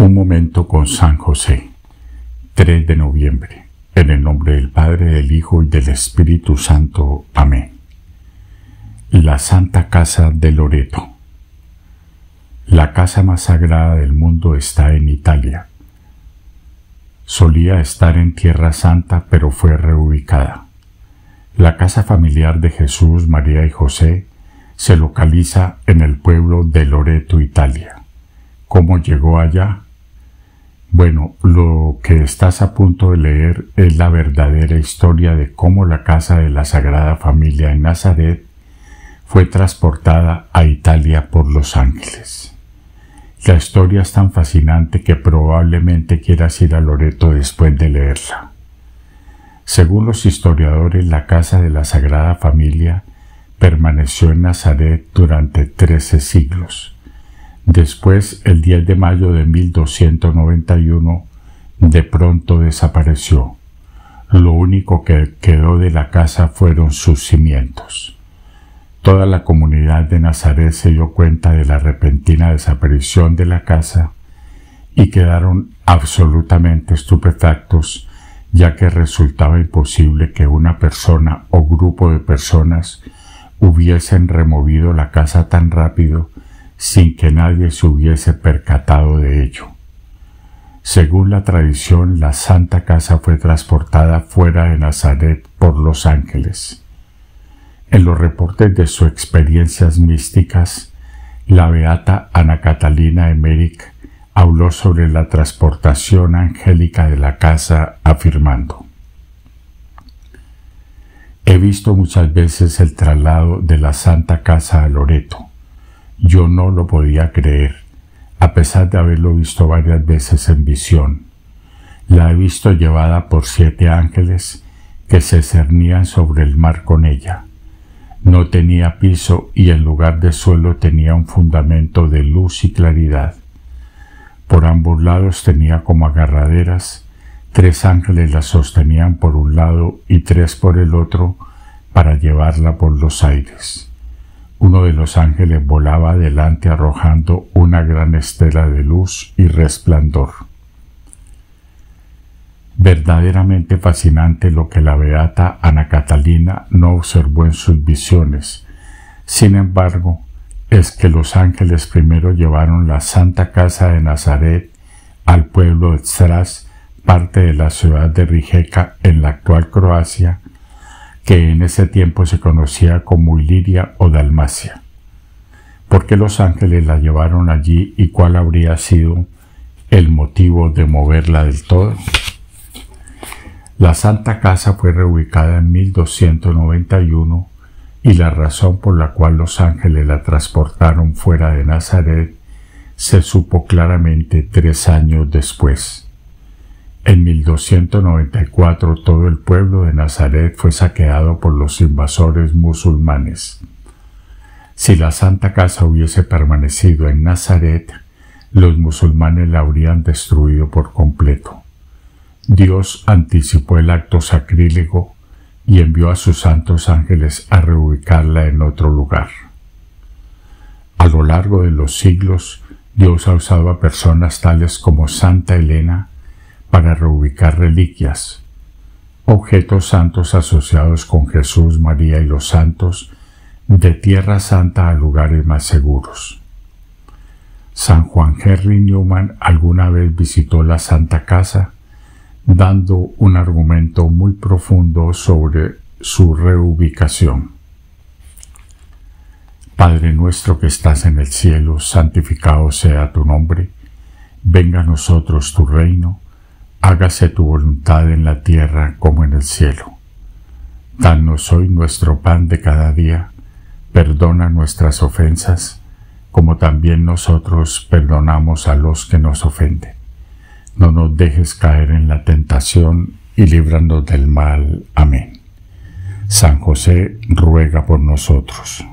Un momento con San José, 3 de noviembre. En el nombre del Padre, del Hijo y del Espíritu Santo. Amén. La Santa Casa de Loreto. La casa más sagrada del mundo está en Italia. Solía estar en Tierra Santa, pero fue reubicada. La casa familiar de Jesús, María y José se localiza en el pueblo de Loreto, Italia. ¿Cómo llegó allá? Bueno, lo que estás a punto de leer es la verdadera historia de cómo la casa de la Sagrada Familia en Nazaret fue transportada a Italia por los ángeles. La historia es tan fascinante que probablemente quieras ir a Loreto después de leerla. Según los historiadores, la casa de la Sagrada Familia permaneció en Nazaret durante trece siglos Después, el 10 de mayo de 1291, de pronto desapareció. Lo único que quedó de la casa fueron sus cimientos. Toda la comunidad de Nazaret se dio cuenta de la repentina desaparición de la casa y quedaron absolutamente estupefactos ya que resultaba imposible que una persona o grupo de personas hubiesen removido la casa tan rápido sin que nadie se hubiese percatado de ello. Según la tradición, la Santa Casa fue transportada fuera de Nazaret por los ángeles. En los reportes de sus experiencias místicas, la beata Ana Catalina Emmerich habló sobre la transportación angélica de la casa afirmando He visto muchas veces el traslado de la Santa Casa a Loreto yo no lo podía creer, a pesar de haberlo visto varias veces en visión. La he visto llevada por siete ángeles que se cernían sobre el mar con ella. No tenía piso y en lugar de suelo tenía un fundamento de luz y claridad. Por ambos lados tenía como agarraderas, tres ángeles la sostenían por un lado y tres por el otro para llevarla por los aires. Uno de los ángeles volaba adelante arrojando una gran estela de luz y resplandor. Verdaderamente fascinante lo que la beata Ana Catalina no observó en sus visiones. Sin embargo, es que los ángeles primero llevaron la Santa Casa de Nazaret al pueblo de Stras, parte de la ciudad de Rijeka en la actual Croacia, que en ese tiempo se conocía como Iliria o Dalmacia. ¿Por qué los ángeles la llevaron allí y cuál habría sido el motivo de moverla del todo? La Santa Casa fue reubicada en 1291 y la razón por la cual los ángeles la transportaron fuera de Nazaret se supo claramente tres años después. En 1294 todo el pueblo de Nazaret fue saqueado por los invasores musulmanes. Si la Santa Casa hubiese permanecido en Nazaret, los musulmanes la habrían destruido por completo. Dios anticipó el acto sacrílego y envió a sus santos ángeles a reubicarla en otro lugar. A lo largo de los siglos, Dios ha usado a personas tales como Santa Elena, para reubicar reliquias, objetos santos asociados con Jesús, María y los santos, de Tierra Santa a lugares más seguros. San Juan Henry Newman alguna vez visitó la Santa Casa, dando un argumento muy profundo sobre su reubicación. Padre nuestro que estás en el cielo, santificado sea tu nombre, venga a nosotros tu reino, hágase tu voluntad en la tierra como en el cielo. Danos hoy nuestro pan de cada día, perdona nuestras ofensas, como también nosotros perdonamos a los que nos ofenden. No nos dejes caer en la tentación y líbranos del mal. Amén. San José ruega por nosotros.